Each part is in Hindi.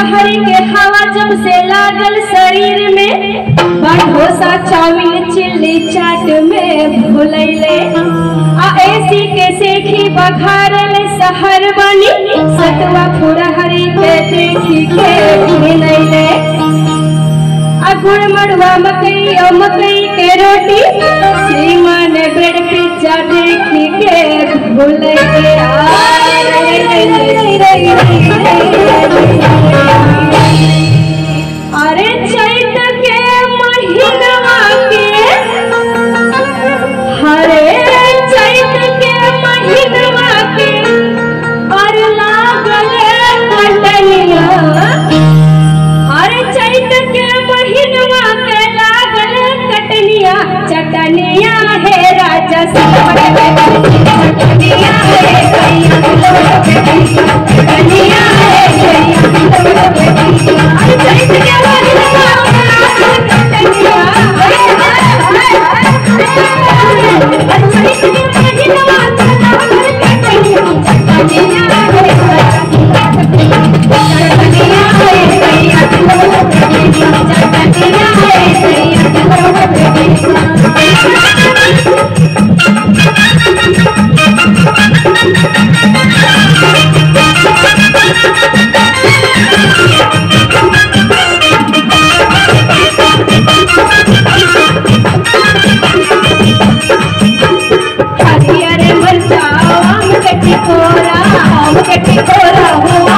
लहर के हवा जब से लागल शरीर में बढ़ोसा चाउमिन चिल्ली चाट में भूलैले। आ ऐसी के सेखी बघार बघारल शहर बनी, सतवा पूरा हरी के देखी के ढिलैले आ गुड़ मड़वा मकई और मकई के रोटी श्रीमान ब्रेड पिज्जा देखी के भूलैले। चटनिया है राजा सब चटनिया है। கட்டிக்கோரா கட்டிக்கோரா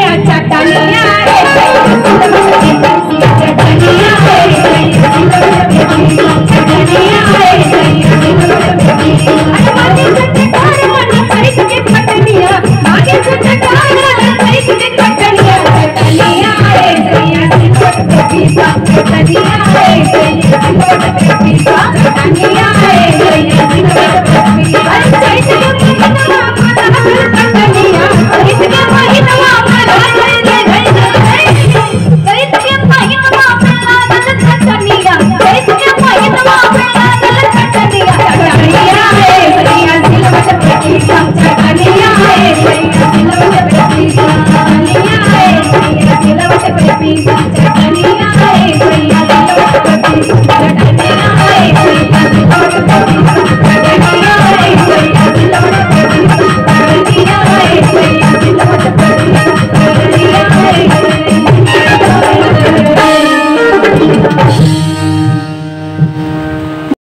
Chặt chặt chặt